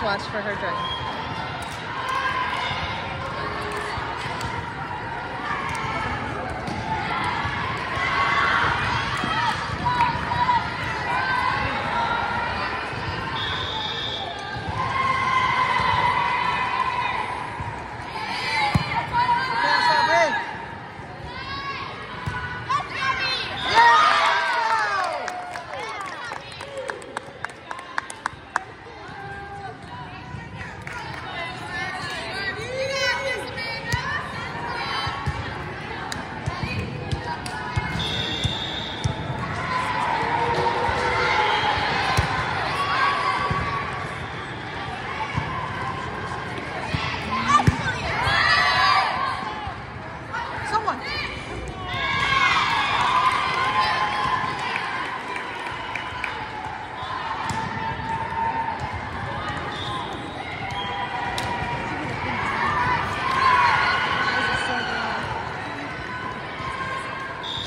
watch for her drink.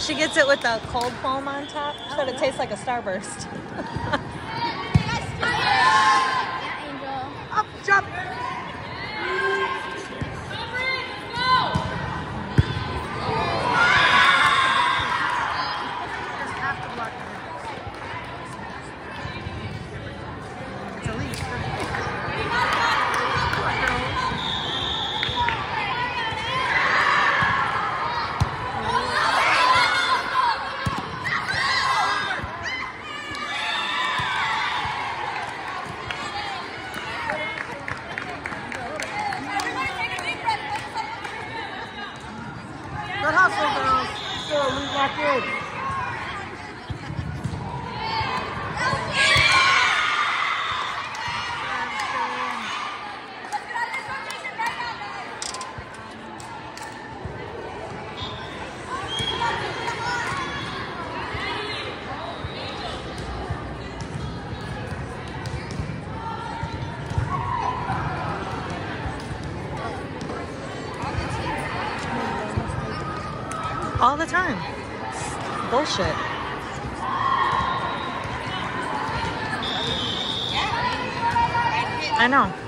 She gets it with the cold foam on top so it tastes like a starburst. Good hustle, girls. Still, we lock in. All the time. Bullshit. I know.